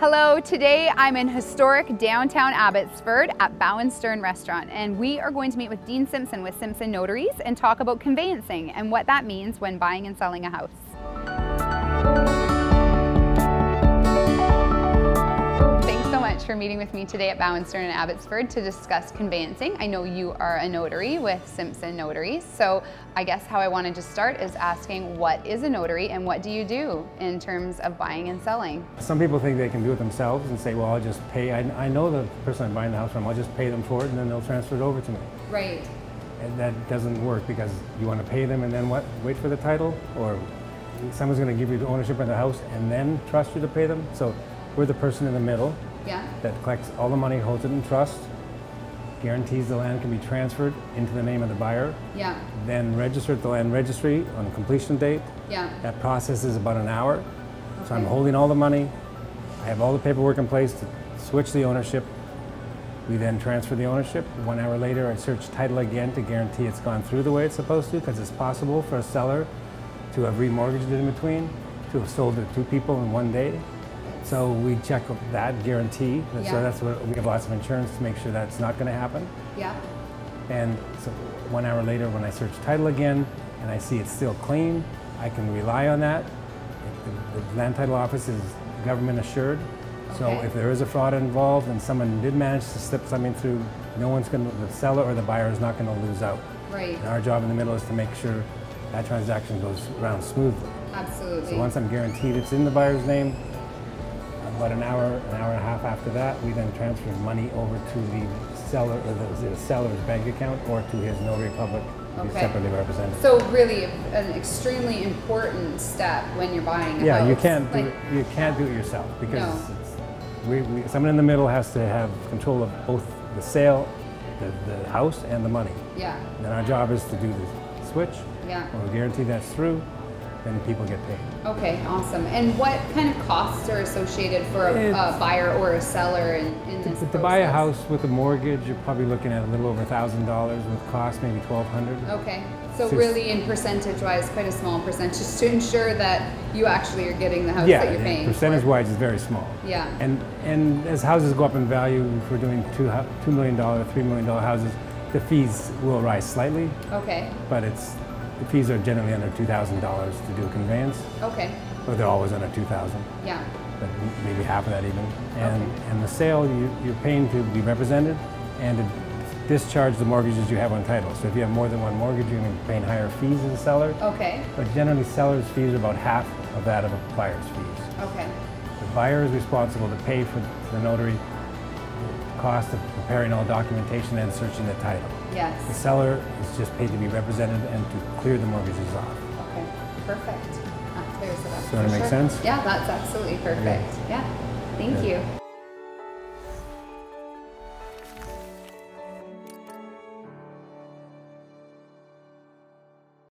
Hello, today I'm in historic downtown Abbotsford at Bow and Stern Restaurant and we are going to meet with Dean Simpson with Simpson Notaries and talk about conveyancing and what that means when buying and selling a house. For meeting with me today at Bow and Stern in Abbotsford to discuss conveyancing. I know you are a notary with Simpson Notaries, so I guess how I wanted to start is asking what is a notary and what do you do in terms of buying and selling? Some people think they can do it themselves and say, well, I'll just pay. I, I know the person I'm buying the house from, I'll just pay them for it and then they'll transfer it over to me. Right. And that doesn't work because you want to pay them and then what? Wait for the title? Or someone's going to give you the ownership of the house and then trust you to pay them? So we're the person in the middle yeah. that collects all the money, holds it in trust, guarantees the land can be transferred into the name of the buyer. Yeah. Then register at the land registry on completion date. Yeah. That process is about an hour. Okay. So I'm holding all the money. I have all the paperwork in place to switch the ownership. We then transfer the ownership. One hour later, I search title again to guarantee it's gone through the way it's supposed to, because it's possible for a seller to have remortgaged it in between, to have sold it to two people in one day. So we check that guarantee. Yeah. So that's what we have lots of insurance to make sure that's not going to happen. Yeah. And so one hour later, when I search title again and I see it's still clean, I can rely on that. The, the land title office is government assured. Okay. So if there is a fraud involved and someone did manage to slip something through, no one's going to, the seller or the buyer is not going to lose out. Right. And our job in the middle is to make sure that transaction goes around smoothly. Absolutely. So once I'm guaranteed it's in the buyer's name, about an hour, an hour and a half after that, we then transfer money over to the seller, or the, the seller's bank account or to his notary public okay. separately represented. So really, an extremely important step when you're buying a yeah, house. you can't do like, it, you can't do it yourself because no. we, we, someone in the middle has to have control of both the sale, the, the house, and the money. Yeah. And our job is to do the switch. Yeah. We'll guarantee that's through then people get paid. Okay, awesome. And what kind of costs are associated for a, a buyer or a seller in, in this? To, to buy a house with a mortgage, you're probably looking at a little over thousand dollars with cost, maybe twelve hundred. Okay, so really, in percentage-wise, quite a small percentage to ensure that you actually are getting the house yeah, that you're paying. percentage-wise, is very small. Yeah. And and as houses go up in value, if we're doing two two million dollar, three million dollar houses, the fees will rise slightly. Okay. But it's the fees are generally under $2,000 to do a conveyance. Okay. But they're always under 2000 Yeah. But maybe half of that even. And, okay. and the sale, you, you're paying to be represented and to discharge the mortgages you have on title. So if you have more than one mortgage, you're going to be paying higher fees as a seller. Okay. But generally, seller's fees are about half of that of a buyer's fees. Okay. The buyer is responsible to pay for the notary cost of preparing all documentation and searching the title. Yes. The seller is just paid to be represented and to clear the mortgages off. Okay, perfect. Ah, that clears it up. Does that make sure. sense? Yeah, that's absolutely perfect. Yeah. yeah. Thank yeah. you.